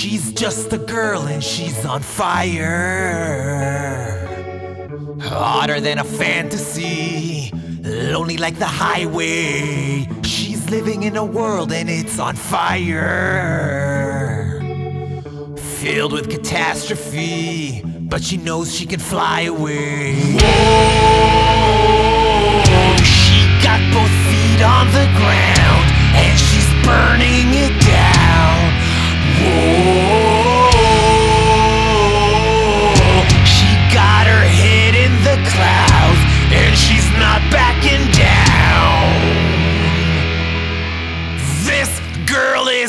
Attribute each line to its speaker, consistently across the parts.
Speaker 1: She's just a girl and she's on fire. Hotter than a fantasy, lonely like the highway. She's living in a world and it's on fire. Filled with catastrophe, but she knows she can fly away.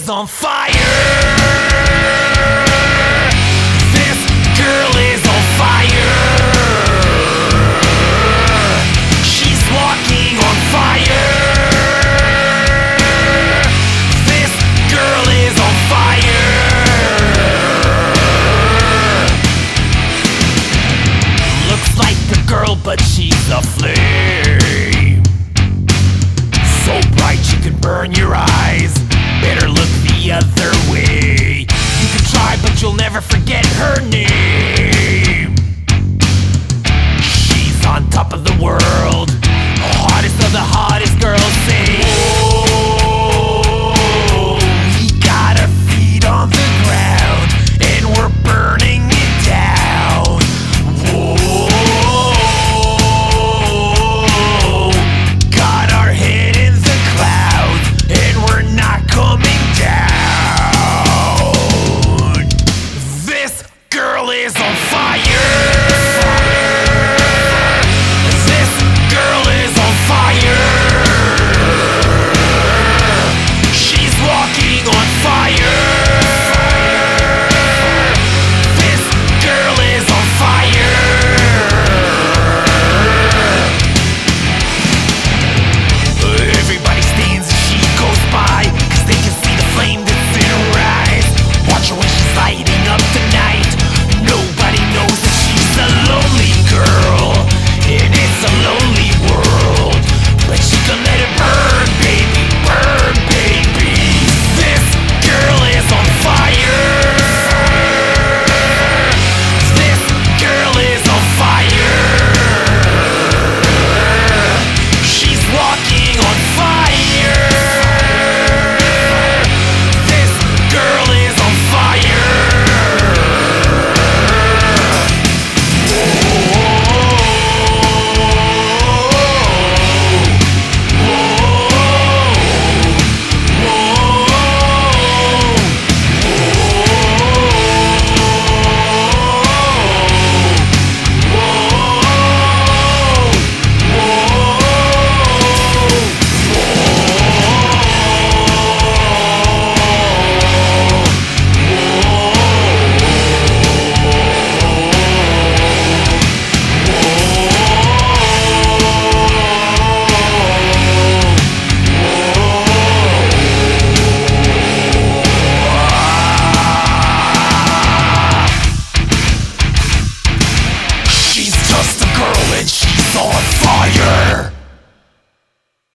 Speaker 1: On fire. Never forget her name.